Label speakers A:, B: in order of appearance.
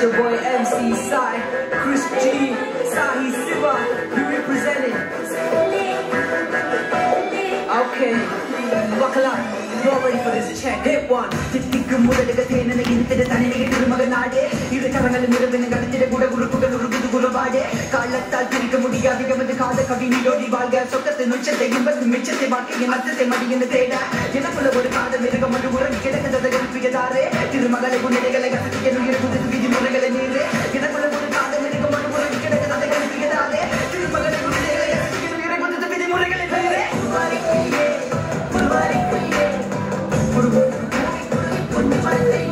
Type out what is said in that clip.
A: your boy MC Sai, Chris G, Sahi Siva, you representing. Okay, buckle up. You're ready for this check. Hit one.
B: தித்திக்கும் முதலுக தேனனை இனித்திட தனிநகை திருமக நாடே இரு கரங்கள் நிறுவன கடத்திட கூட உறுப்புகள் உருகுது குருவாடே காலத்தால் பிரிக்க முடியாது எமது காத கவி நீடோடி வாழ்க சொக்கத்தின் உச்சத்தை இன்பத்து மிச்சத்தை வாழ்க்கையின் அர்த்தத்தை மடியின்னு தேட எனக்குள்ள ஒரு காத மிருகம் ஒரு உறங்கி கிடக்கிறதை எழுப்பியதாரே திருமகளை உன்னிலைகளை கத்திய உயிர் புது Hallelujah.